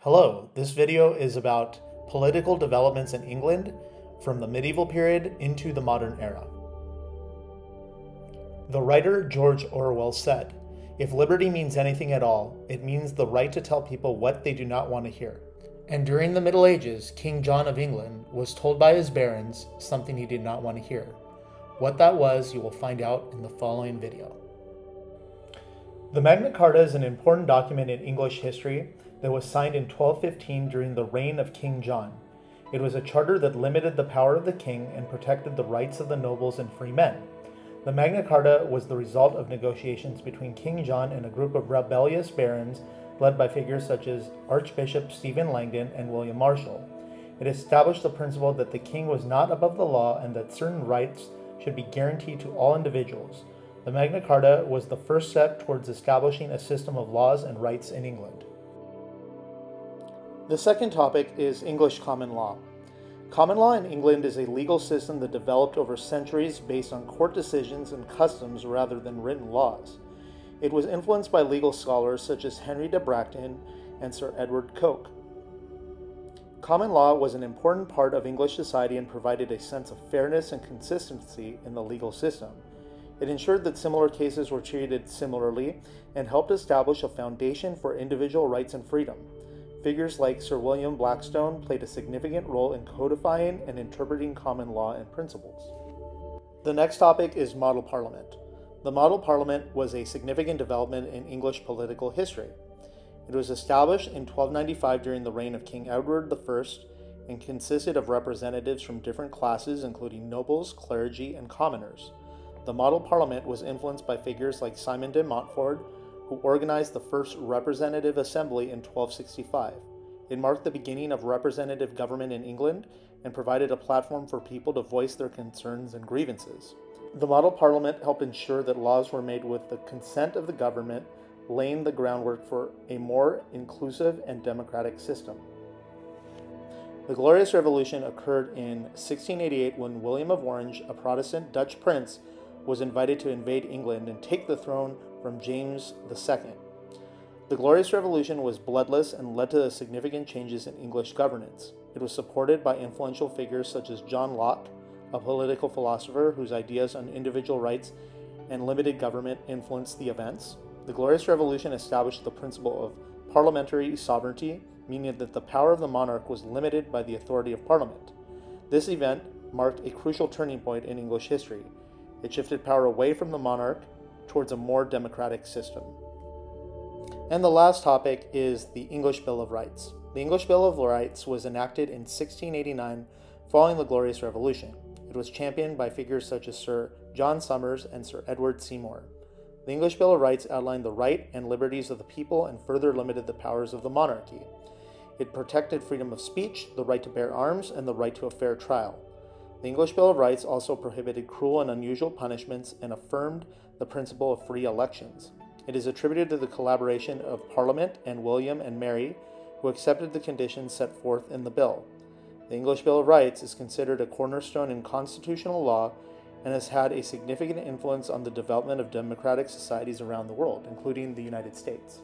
Hello, this video is about political developments in England from the medieval period into the modern era. The writer George Orwell said, If liberty means anything at all, it means the right to tell people what they do not want to hear. And during the Middle Ages, King John of England was told by his barons something he did not want to hear. What that was, you will find out in the following video. The Magna Carta is an important document in English history that was signed in 1215 during the reign of King John. It was a charter that limited the power of the king and protected the rights of the nobles and free men. The Magna Carta was the result of negotiations between King John and a group of rebellious barons led by figures such as Archbishop Stephen Langton and William Marshall. It established the principle that the king was not above the law and that certain rights should be guaranteed to all individuals. The Magna Carta was the first step towards establishing a system of laws and rights in England. The second topic is English common law. Common law in England is a legal system that developed over centuries based on court decisions and customs rather than written laws. It was influenced by legal scholars such as Henry de Bracton and Sir Edward Coke. Common law was an important part of English society and provided a sense of fairness and consistency in the legal system. It ensured that similar cases were treated similarly and helped establish a foundation for individual rights and freedom. Figures like Sir William Blackstone played a significant role in codifying and interpreting common law and principles. The next topic is Model Parliament. The Model Parliament was a significant development in English political history. It was established in 1295 during the reign of King Edward I and consisted of representatives from different classes, including nobles, clergy, and commoners. The model parliament was influenced by figures like Simon de Montfort, who organized the first representative assembly in 1265. It marked the beginning of representative government in England and provided a platform for people to voice their concerns and grievances. The model parliament helped ensure that laws were made with the consent of the government laying the groundwork for a more inclusive and democratic system. The Glorious Revolution occurred in 1688 when William of Orange, a Protestant Dutch prince, was invited to invade England and take the throne from James II. The Glorious Revolution was bloodless and led to significant changes in English governance. It was supported by influential figures such as John Locke, a political philosopher whose ideas on individual rights and limited government influenced the events. The Glorious Revolution established the principle of parliamentary sovereignty, meaning that the power of the monarch was limited by the authority of Parliament. This event marked a crucial turning point in English history. It shifted power away from the monarch towards a more democratic system. And the last topic is the English Bill of Rights. The English Bill of Rights was enacted in 1689 following the Glorious Revolution. It was championed by figures such as Sir John Somers and Sir Edward Seymour. The English Bill of Rights outlined the right and liberties of the people and further limited the powers of the monarchy. It protected freedom of speech, the right to bear arms, and the right to a fair trial. The English Bill of Rights also prohibited cruel and unusual punishments and affirmed the principle of free elections. It is attributed to the collaboration of Parliament and William and Mary, who accepted the conditions set forth in the bill. The English Bill of Rights is considered a cornerstone in constitutional law and has had a significant influence on the development of democratic societies around the world, including the United States.